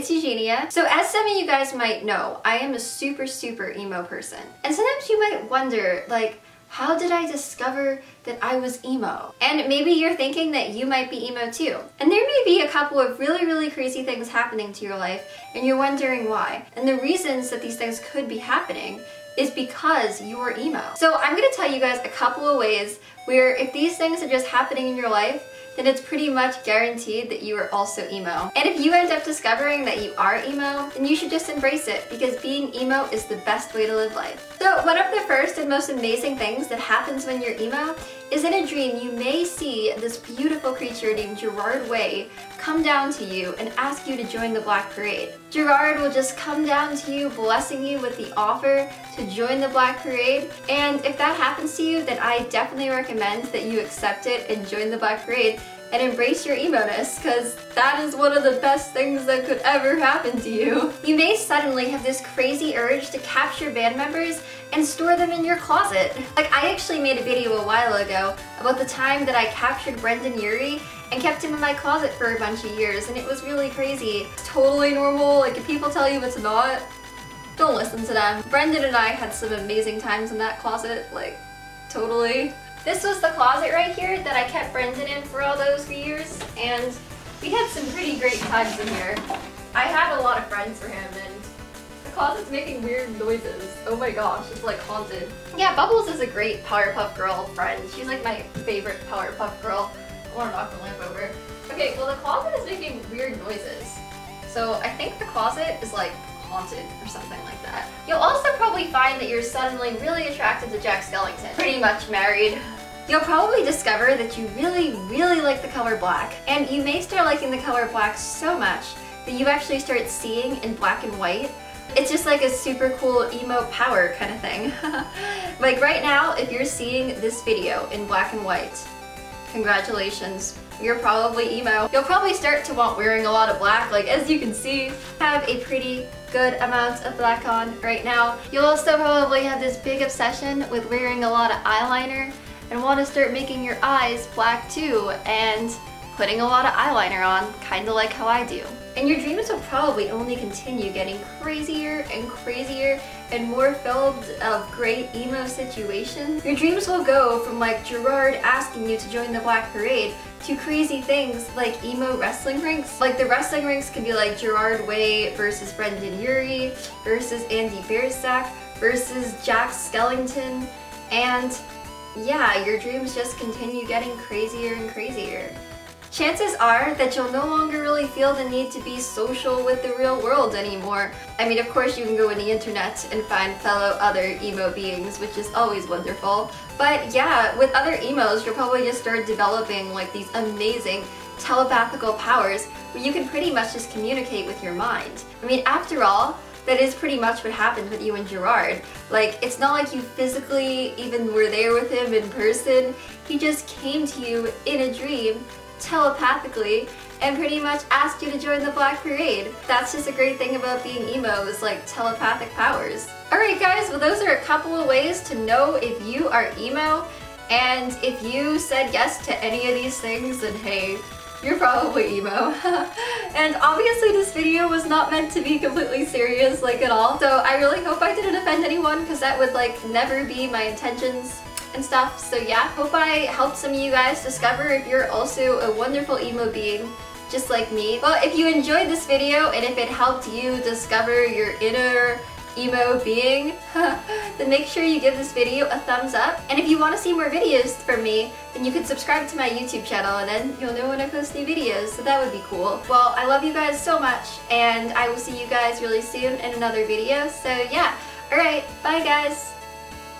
it's Eugenia. So as some of you guys might know, I am a super, super emo person. And sometimes you might wonder, like, how did I discover that I was emo? And maybe you're thinking that you might be emo too. And there may be a couple of really, really crazy things happening to your life and you're wondering why. And the reasons that these things could be happening is because you're emo. So I'm gonna tell you guys a couple of ways where if these things are just happening in your life, then it's pretty much guaranteed that you are also emo. And if you end up discovering that you are emo, then you should just embrace it because being emo is the best way to live life. So one of the first and most amazing things that happens when you're emo is in a dream? You may see this beautiful creature named Gerard Way come down to you and ask you to join the Black Parade. Gerard will just come down to you blessing you with the offer to join the Black Parade. And if that happens to you then I definitely recommend that you accept it and join the Black Parade and embrace your emo-ness because that is one of the best things that could ever happen to you. You may suddenly have this crazy urge to capture band members and store them in your closet. Like I actually made a video a while ago about the time that I captured Brendon Urie and kept him in my closet for a bunch of years and it was really crazy. It's totally normal, like if people tell you it's not, don't listen to them. Brendon and I had some amazing times in that closet, like totally. This was the closet right here that I kept Brendon in for all those years, and we had some pretty great times in here. I had a lot of friends for him, and the closet's making weird noises. Oh my gosh, it's like haunted. Yeah, Bubbles is a great Powerpuff Girl friend. She's like my favorite Powerpuff Girl. I want to knock the lamp over. Okay, well the closet is making weird noises. So I think the closet is like haunted or something like that. You'll also probably find that you're suddenly really attracted to Jack Skellington. Pretty much married. You'll probably discover that you really, really like the color black. And you may start liking the color black so much that you actually start seeing in black and white. It's just like a super cool emo power kind of thing. like right now, if you're seeing this video in black and white, congratulations you're probably emo. You'll probably start to want wearing a lot of black, like as you can see, have a pretty good amount of black on right now. You'll also probably have this big obsession with wearing a lot of eyeliner and want to start making your eyes black too and putting a lot of eyeliner on, kind of like how I do. And your dreams will probably only continue getting crazier and crazier and more filled of great emo situations. Your dreams will go from like Gerard asking you to join the Black Parade to crazy things like emo wrestling rinks. Like the wrestling rinks can be like Gerard Way versus Brendon Urie versus Andy Biersack versus Jack Skellington and yeah, your dreams just continue getting crazier and crazier chances are that you'll no longer really feel the need to be social with the real world anymore. I mean, of course you can go on the internet and find fellow other emo beings, which is always wonderful. But yeah, with other emos, you'll probably just start developing like these amazing telepathical powers where you can pretty much just communicate with your mind. I mean, after all, that is pretty much what happened with you and Gerard. Like, it's not like you physically even were there with him in person. He just came to you in a dream telepathically and pretty much asked you to join the Black Parade. That's just a great thing about being emo is like telepathic powers. Alright guys, well those are a couple of ways to know if you are emo and if you said yes to any of these things then hey, you're probably emo. and obviously this video was not meant to be completely serious like at all. So I really hope I didn't offend anyone because that would like never be my intentions and stuff. So yeah, hope I helped some of you guys discover if you're also a wonderful emo being just like me. Well, if you enjoyed this video and if it helped you discover your inner emo being, then make sure you give this video a thumbs up. And if you want to see more videos from me, then you can subscribe to my YouTube channel and then you'll know when I post new videos, so that would be cool. Well, I love you guys so much, and I will see you guys really soon in another video, so yeah. Alright, bye guys!